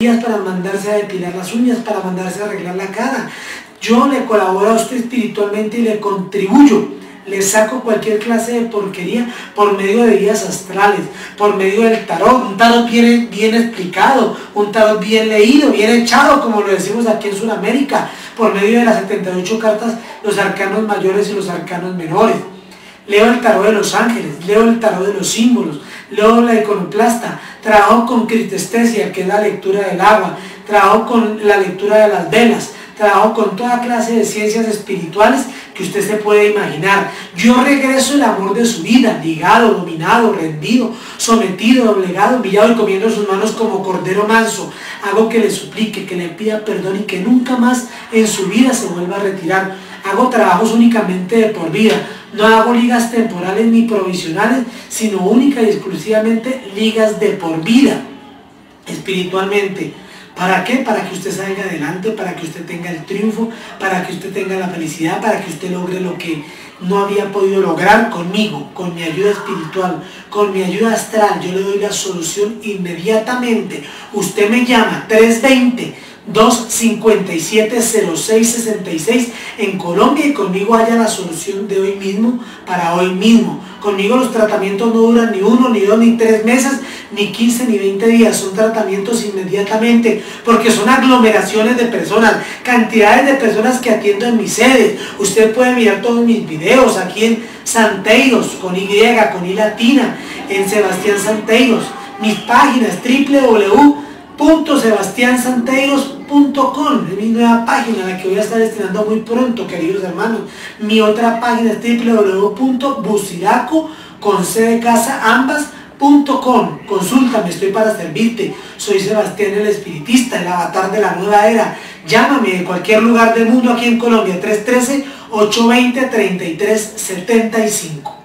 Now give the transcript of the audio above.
para mandarse a depilar las uñas, para mandarse a arreglar la cara. Yo le colaboro a usted espiritualmente y le contribuyo. Le saco cualquier clase de porquería por medio de vías astrales, por medio del tarot, un tarot bien, bien explicado, un tarot bien leído, bien echado, como lo decimos aquí en Sudamérica, por medio de las 78 cartas, los arcanos mayores y los arcanos menores. Leo el tarot de los ángeles, leo el tarot de los símbolos, leo la iconoplasta, trabajo con cristestesia, que es la lectura del agua, trabajo con la lectura de las velas, trabajo con toda clase de ciencias espirituales que usted se puede imaginar. Yo regreso el amor de su vida, ligado, dominado, rendido, sometido, doblegado, humillado y comiendo sus manos como cordero manso. Hago que le suplique, que le pida perdón y que nunca más en su vida se vuelva a retirar. Hago trabajos únicamente de por vida. No hago ligas temporales ni provisionales, sino única y exclusivamente ligas de por vida, espiritualmente. ¿Para qué? Para que usted salga adelante, para que usted tenga el triunfo, para que usted tenga la felicidad, para que usted logre lo que no había podido lograr conmigo, con mi ayuda espiritual, con mi ayuda astral. Yo le doy la solución inmediatamente. Usted me llama 320 257-0666 en Colombia y conmigo haya la solución de hoy mismo para hoy mismo. Conmigo los tratamientos no duran ni uno, ni dos, ni tres meses, ni 15, ni 20 días. Son tratamientos inmediatamente porque son aglomeraciones de personas, cantidades de personas que atiendo en mis sedes. Usted puede mirar todos mis videos aquí en Santeiros, con Y, con I latina, en Sebastián Santeiros. Mis páginas www.sebastiansanteiros.com .com, es mi nueva página, la que voy a estar destinando muy pronto, queridos hermanos. Mi otra página es www.busiraco, con de casa, ambas.com. Consúltame, estoy para servirte. Soy Sebastián el Espiritista, el avatar de la nueva era. Llámame de cualquier lugar del mundo aquí en Colombia, 313-820-3375.